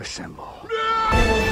Assemble. No!